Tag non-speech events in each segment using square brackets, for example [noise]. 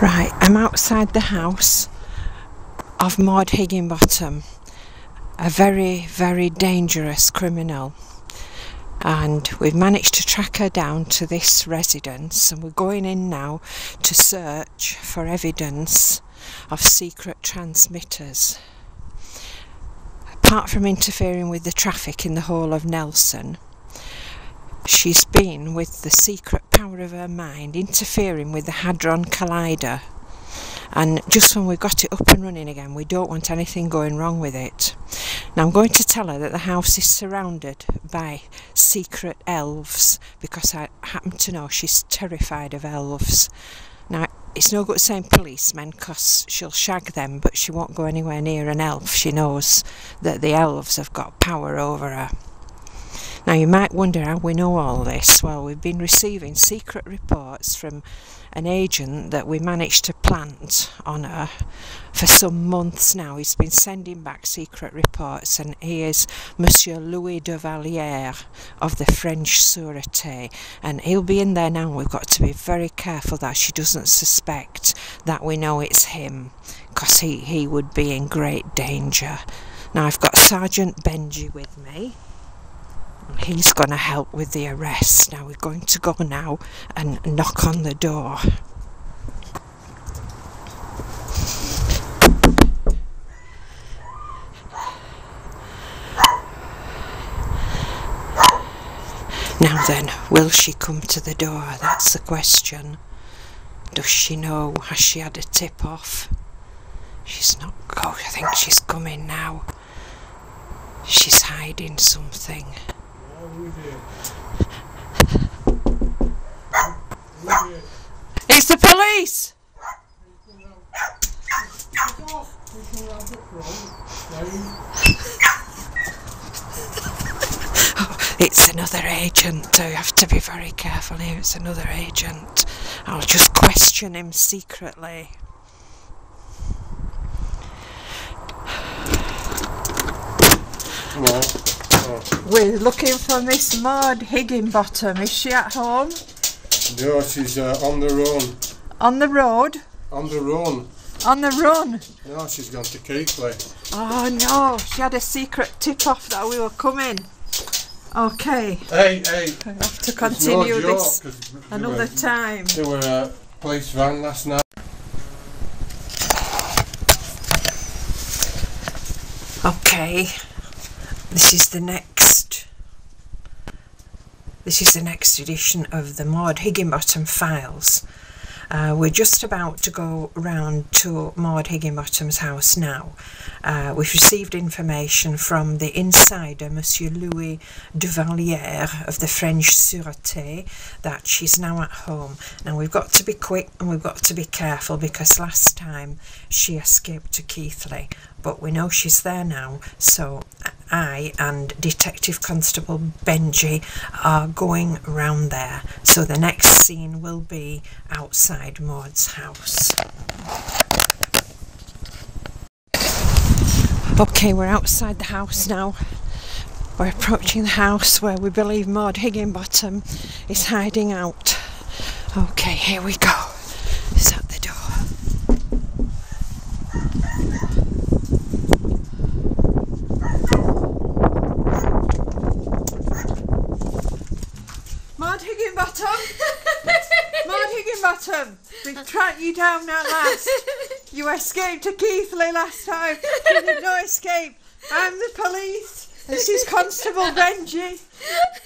Right, I'm outside the house of Maud Higinbotham, a very, very dangerous criminal. And we've managed to track her down to this residence, and we're going in now to search for evidence of secret transmitters. Apart from interfering with the traffic in the Hall of Nelson, she's been, with the secret power of her mind, interfering with the Hadron Collider. And just when we've got it up and running again, we don't want anything going wrong with it. Now, I'm going to tell her that the house is surrounded by secret elves because I happen to know she's terrified of elves. Now, it's no good saying policemen because she'll shag them, but she won't go anywhere near an elf. She knows that the elves have got power over her. Now, you might wonder how we know all this. Well, we've been receiving secret reports from an agent that we managed to plant on her for some months now. He's been sending back secret reports, and he is Monsieur Louis de Vallière of the French Sûreté, and he'll be in there now. We've got to be very careful that she doesn't suspect that we know it's him, because he, he would be in great danger. Now, I've got Sergeant Benji with me he's going to help with the arrest. Now we're going to go now and knock on the door. Now then, will she come to the door? That's the question. Does she know? Has she had a tip off? She's not. Oh, I think she's coming now. She's hiding something. It's the police! it's another agent. I have to be very careful here. It's another agent. I'll just question him secretly. No. We're looking for Miss Maud Higinbotham. Is she at home? No, she's uh, on the run. On the road? On the run. On the run? No, she's gone to Keighley. Oh no, she had a secret tip off that we were coming. Okay, Hey, hey. I have to no continue this another were- time. They were a police van last night. Okay, this is the next. This is the next edition of the Maud Higinbotham files. Uh, we're just about to go round to Maud Higinbotham's house now. Uh, we've received information from the insider, Monsieur Louis de Vallière of the French Sûreté, that she's now at home. Now we've got to be quick and we've got to be careful because last time she escaped to Keighley, but we know she's there now, so I and Detective Constable Benji are going round there. So the next scene will be outside Maud's house. Okay, we're outside the house now. We're approaching the house where we believe Maud Higinbotham is hiding out. Okay, here we go. It's at the door. Maud Higinbotham! Higinbotham! We've tracked you down at last. [laughs] You escaped to Keighley last time. You did not escape. I'm the police. This is Constable Benji.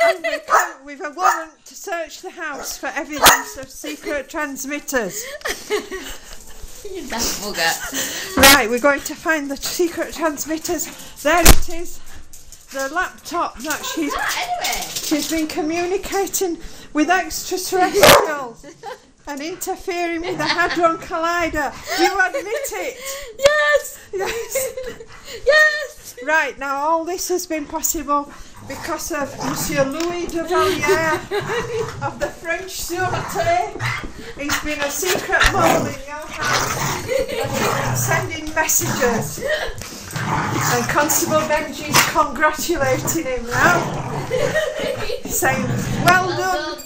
And we've, come, we've a warrant to search the house for evidence of secret transmitters. You bugger. Right, we're going to find the secret transmitters. There it is. The laptop that she's that Anyway. She's been communicating with extraterrestrials [laughs] and interfering with the Hadron Collider. Do you admit it? Yes. Yes. Yes. Right, now all this has been possible because of Monsieur Louis de Vallière of the French Sûreté. He's been a secret mole in your house and been sending messages. And Constable Benji's congratulating him now, saying, Well done,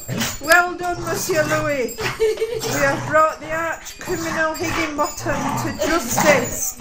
Well done, Monsieur Louis. We have brought the arch criminal Higinbotham to justice.